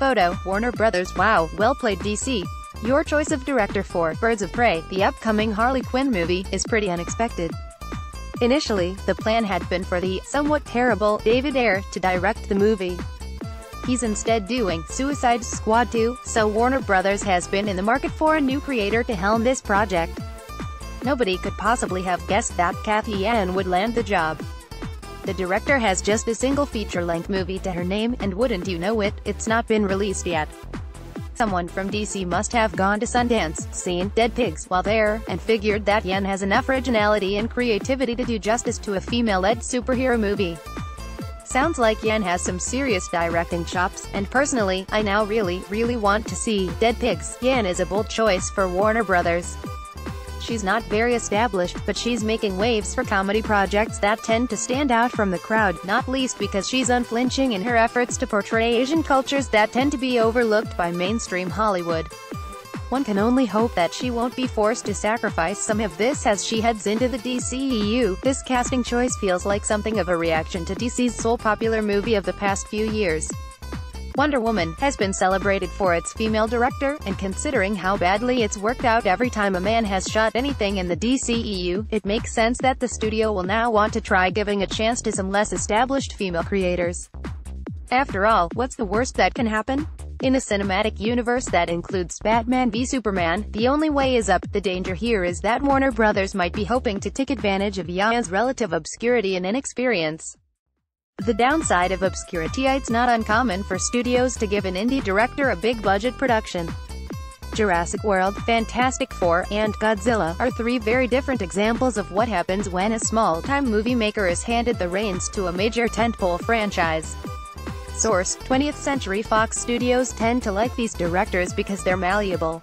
Photo, Warner Brothers Wow, well played DC. Your choice of director for Birds of Prey, the upcoming Harley Quinn movie, is pretty unexpected. Initially, the plan had been for the somewhat terrible David Ayer to direct the movie. He's instead doing Suicide Squad 2, so Warner Brothers has been in the market for a new creator to helm this project. Nobody could possibly have guessed that Cathy Yan would land the job. The director has just a single feature-length movie to her name, and wouldn't you know it, it's not been released yet. Someone from DC must have gone to Sundance, seen Dead Pigs while there, and figured that Yan has enough originality and creativity to do justice to a female-led superhero movie. Sounds like Yan has some serious directing chops, and personally, I now really, really want to see Dead Pigs. Yan is a bold choice for Warner Brothers. She's not very established, but she's making waves for comedy projects that tend to stand out from the crowd, not least because she's unflinching in her efforts to portray Asian cultures that tend to be overlooked by mainstream Hollywood. One can only hope that she won't be forced to sacrifice some of this as she heads into the DCEU. This casting choice feels like something of a reaction to DC's sole popular movie of the past few years. Wonder Woman has been celebrated for its female director, and considering how badly it's worked out every time a man has shot anything in the DCEU, it makes sense that the studio will now want to try giving a chance to some less established female creators. After all, what's the worst that can happen? In a cinematic universe that includes Batman v Superman, the only way is up. The danger here is that Warner Brothers might be hoping to take advantage of Yan's relative obscurity and inexperience. The downside of obscurity it's not uncommon for studios to give an indie director a big-budget production. Jurassic World, Fantastic Four, and Godzilla are three very different examples of what happens when a small-time movie maker is handed the reins to a major tentpole franchise. Source, 20th Century Fox Studios tend to like these directors because they're malleable.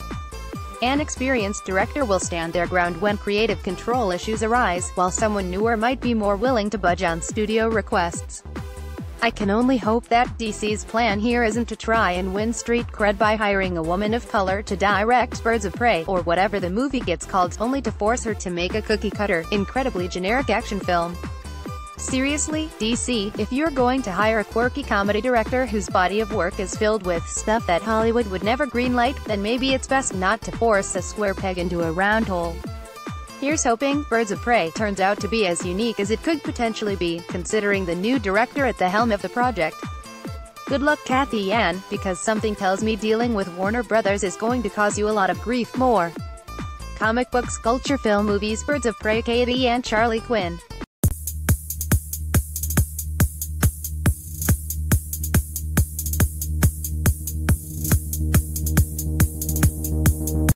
An experienced director will stand their ground when creative control issues arise, while someone newer might be more willing to budge on studio requests. I can only hope that DC's plan here isn't to try and win street cred by hiring a woman of color to direct Birds of Prey, or whatever the movie gets called, only to force her to make a cookie-cutter, incredibly generic action film. Seriously, DC, if you're going to hire a quirky comedy director whose body of work is filled with stuff that Hollywood would never greenlight, then maybe it's best not to force a square peg into a round hole. Here's hoping Birds of Prey turns out to be as unique as it could potentially be, considering the new director at the helm of the project. Good luck Cathy Yan, because something tells me dealing with Warner Brothers is going to cause you a lot of grief more. Comic books, culture film movies, Birds of Prey, Cathy Yan Harley Quinn.